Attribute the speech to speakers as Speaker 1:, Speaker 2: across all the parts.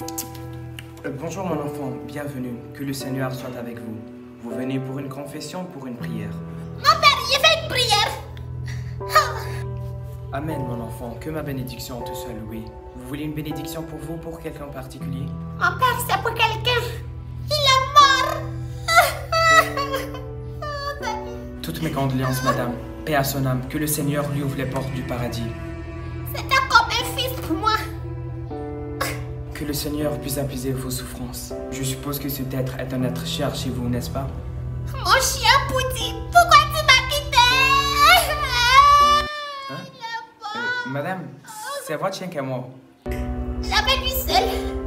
Speaker 1: Euh, bonjour mon enfant, bienvenue. Que le Seigneur soit avec vous. Vous venez pour une confession, pour une prière?
Speaker 2: Mon père, j'ai fait une prière.
Speaker 1: Amen mon enfant, que ma bénédiction te soit louée. Vous voulez une bénédiction pour vous, pour quelqu'un en particulier?
Speaker 2: Mon père, c'est pour quelqu'un. Il est mort.
Speaker 1: Toutes mes condoléances, madame. Paix à son âme, que le Seigneur lui ouvre les portes du paradis.
Speaker 2: C'était comme un fils pour moi.
Speaker 1: Que le Seigneur puisse apaiser vos souffrances. Je suppose que cet être est un être cher chez vous, n'est-ce pas?
Speaker 2: Mon chien Pouti, pourquoi tu m'as quitté?
Speaker 1: Hein? Euh, Madame, c'est votre chien qui est mort.
Speaker 2: J'avais lui seul.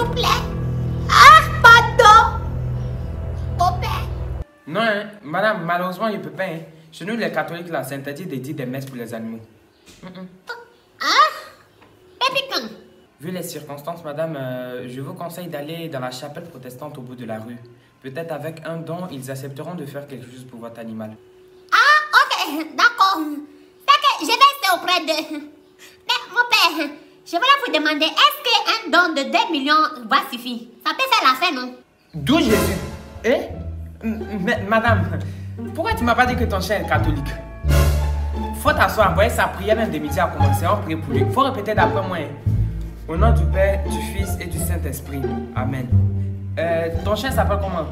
Speaker 2: Vous plaît? Ah, pardon. Mon père.
Speaker 1: Non, hein, madame, malheureusement, il ne peut pas. Hein. Chez nous, les catholiques, là, c'est interdit de dire des messes pour les animaux.
Speaker 2: Hein? Baby quand?
Speaker 1: Vu les circonstances, madame, euh, je vous conseille d'aller dans la chapelle protestante au bout de la rue. Peut-être avec un don, ils accepteront de faire quelque chose pour votre animal.
Speaker 2: Ah, ok, d'accord. C'est que je vais rester auprès de. Mais mon père, je voulais vous demander est-ce qu'un don de 2 millions va suffire? Ça peut faire l'affaire, non?
Speaker 1: D'où Jésus? Eh? M- Madame, pourquoi tu m'as pas dit que ton chien est catholique? Faut t'asseoir, voyez sa prière même de midi a commencé, on prie pour lui. Faut répéter d'après moi. hein. Au nom du Père, du Fils et du Saint-Esprit. Amen. Euh, ton chien s'appelle comment?